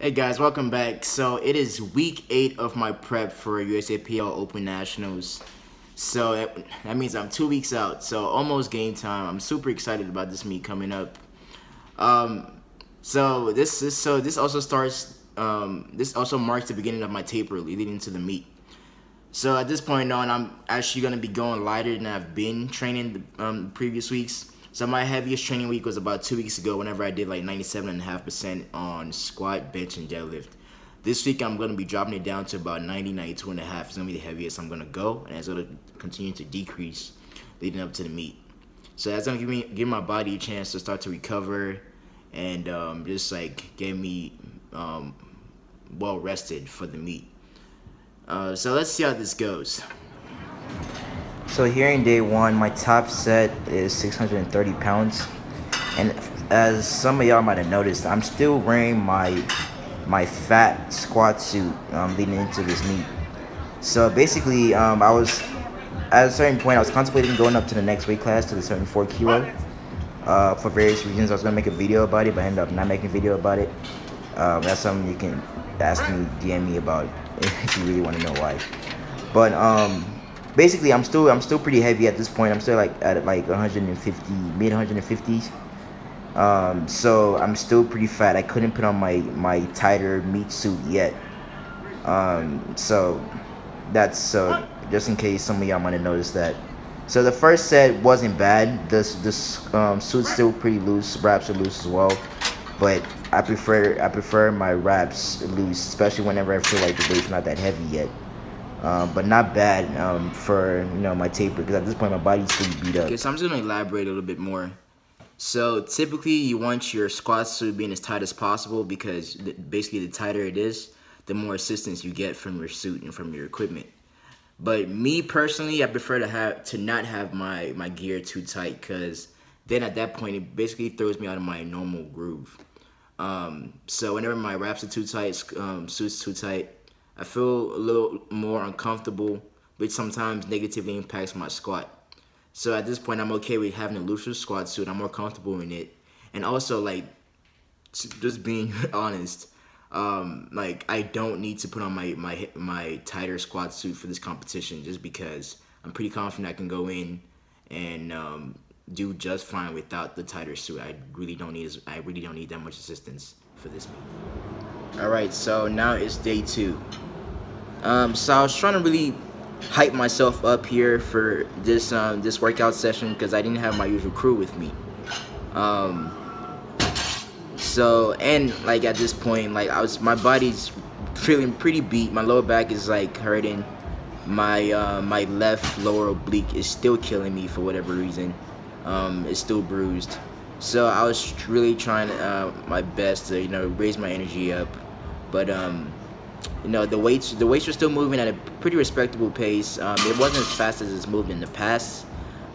Hey guys, welcome back. So it is week eight of my prep for USAPL Open Nationals. So it, that means I'm two weeks out. So almost game time. I'm super excited about this meet coming up. Um, so this is so this also starts. Um, this also marks the beginning of my taper leading into the meet. So at this point on, I'm actually gonna be going lighter than I've been training the um, previous weeks. So my heaviest training week was about two weeks ago whenever I did like 97.5% on squat, bench, and deadlift. This week I'm going to be dropping it down to about 90, 92.5. It's going to be the heaviest I'm going to go, and it's going to continue to decrease leading up to the meet. So that's going to give me give my body a chance to start to recover and um, just like get me um, well rested for the meet. Uh, so let's see how this goes. So here in day one, my top set is 630 pounds. And as some of y'all might have noticed, I'm still wearing my my fat squat suit um, leading into this meet. So basically, um, I was, at a certain point, I was contemplating going up to the next weight class to the 74 kilo. Uh, for various reasons, I was going to make a video about it, but I ended up not making a video about it. Um, that's something you can ask me, DM me about if you really want to know why. But um, basically I'm still I'm still pretty heavy at this point. I'm still like at like 150 mid 150s. Um, so I'm still pretty fat. I couldn't put on my my tighter meet suit yet. Um, so that's so just in case some of y'all might have noticed that. So the first set wasn't bad. This this um, suit's still pretty loose. Wraps are loose as well, but I prefer I prefer my wraps loose, especially whenever I feel like the weight's not that heavy yet. Um, but not bad um, for you know my taper because at this point my body's pretty beat up. Okay, so I'm just gonna elaborate a little bit more. So typically you want your squat suit being as tight as possible because basically the tighter it is, the more assistance you get from your suit and from your equipment. But me personally, I prefer to have to not have my my gear too tight because then at that point it basically throws me out of my normal groove. Um, so whenever my wraps are too tight, um, suits too tight, I feel a little more uncomfortable, which sometimes negatively impacts my squat. So at this point, I'm okay with having a looser squat suit. I'm more comfortable in it. And also, like, just being honest, um, like, I don't need to put on my, my, my tighter squat suit for this competition just because I'm pretty confident I can go in and um, do just fine without the tighter suit. I really don't need I really don't need that much assistance for this meet. All right, so now it's day two. Um, so I was trying to really hype myself up here for this um, this workout session because I didn't have my usual crew with me. Um, so and like at this point, like I was, my body's feeling pretty beat. My lower back is like hurting. My uh, my left lower oblique is still killing me for whatever reason. Um, it's still bruised. So I was really trying uh, my best to you know raise my energy up, but um, you know the weights the weights were still moving at a pretty respectable pace. Um, it wasn't as fast as it's moved in the past,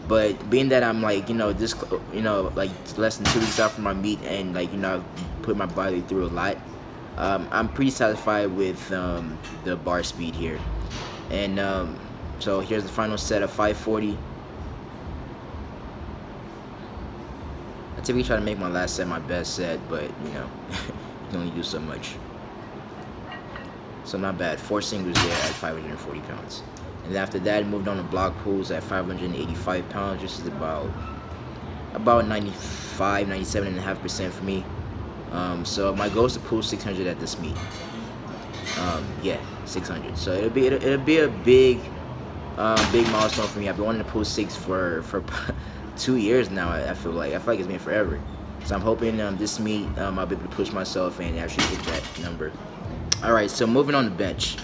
but being that I'm like you know this you know like less than two weeks out from my meet and like you know I've put my body through a lot, um, I'm pretty satisfied with um, the bar speed here, and um, so here's the final set of 540. I typically try to make my last set my best set, but you know you can only do so much. So not bad. Four singles there at 540 pounds. And after that, moved on to block pulls at 585 pounds, which is about about 95, 97 and a half percent for me. Um, so my goal is to pull 600 at this meet. Um, yeah, 600. So it'll be it'll, it'll be a big, uh, big milestone for me. I've been wanting to pull six for for two years now. I, I, feel like I feel like it's been forever. So I'm hoping um, this meet um, I'll be able to push myself and actually hit that number. All right, so moving on to bench.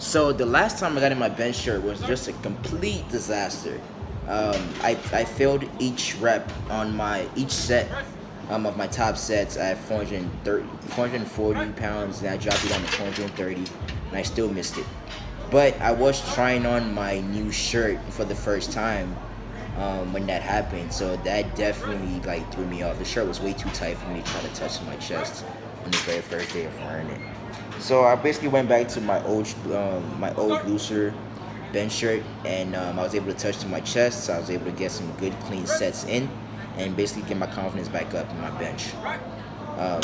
So the last time I got in my bench shirt was just a complete disaster. Um, I, I failed each rep on my each set um, of my top sets at 430, 440 pounds, and I dropped it down to 430, and I still missed it. But I was trying on my new shirt for the first time um, when that happened, so that definitely like threw me off. The shirt was way too tight for me to try to touch my chest on the very first day of wearing it. So I basically went back to my old um, my old looser bench shirt, and um, I was able to touch to my chest. So I was able to get some good clean sets in, and basically get my confidence back up in my bench. Um,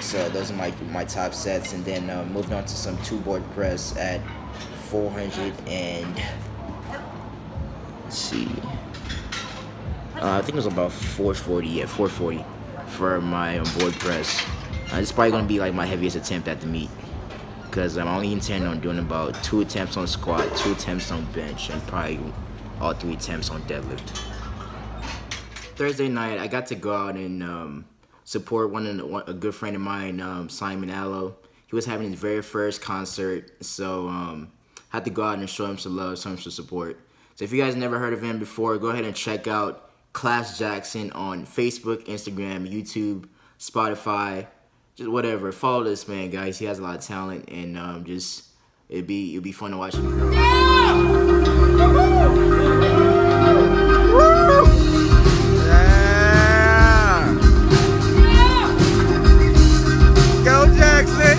So those are my my top sets, and then uh, moving on to some two board press at 400 and let's see. Uh, I think it was about 440. Yeah, 440 for my board press. Uh, it's probably gonna be like my heaviest attempt at the meet because I'm only intending on doing about two attempts on squat, two attempts on bench, and probably all three attempts on deadlift. Thursday night, I got to go out and um, support one, the, one, a good friend of mine, um, Simon Allo. He was having his very first concert, so um, I had to go out and show him some love, show him some support. So if you guys never heard of him before, go ahead and check out Class Jackson on Facebook, Instagram, YouTube, Spotify, just whatever. Follow this man, guys. He has a lot of talent, and um, just it'd be it'd be fun to watch him grow. Go Jackson!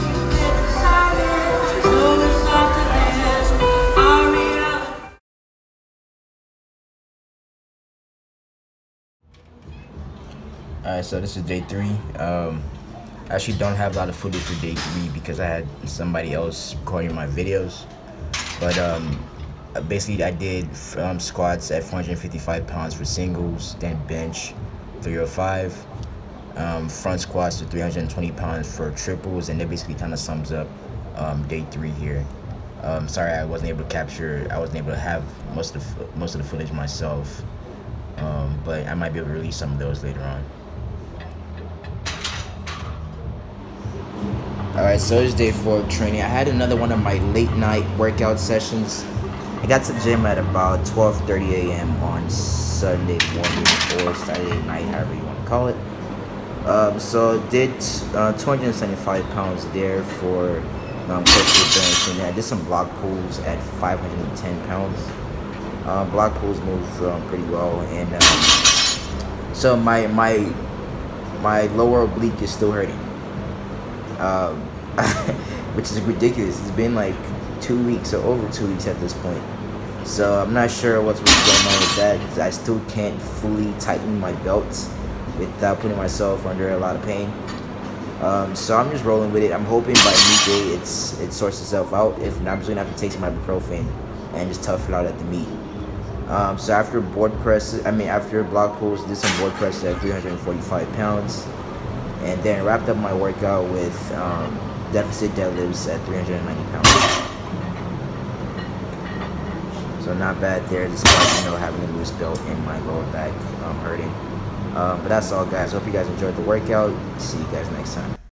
Alright, so this is day three. Um, I actually don't have a lot of footage for day three because I had somebody else recording my videos. But um, basically, I did um, squats at 455 pounds for singles, then bench 305, um, front squats to 320 pounds for triples, and that basically kind of sums up um, day three here. Um, sorry, I wasn't able to capture. I wasn't able to have most of the, most of the footage myself, um, but I might be able to release some of those later on. All right, so it's day four of training. I had another one of my late night workout sessions. I got to the gym at about 12:30 a.m. on Sunday morning or Saturday night, however you want to call it. Um, so did uh, 275 pounds there for um, bench, and I did some block pulls at 510 pounds. Uh, block pulls move um, pretty well, and um, so my my my lower oblique is still hurting um, which is ridiculous. It's been like two weeks or over two weeks at this point. So I'm not sure what's really going on with that I still can't fully tighten my belts without putting myself under a lot of pain. Um, so I'm just rolling with it. I'm hoping by meet day it's it sorts itself out. If not, I'm just gonna have to take some ibuprofen and just tough it out at the meet. Um, so after board presses, I mean after block pulls, did some board presses at 345 pounds and then wrapped up my workout with um, deficit deadlifts at 390 pounds. So not bad there, despite you know having a loose belt in my lower back um, hurting. Um, but that's all, guys. Hope you guys enjoyed the workout. See you guys next time.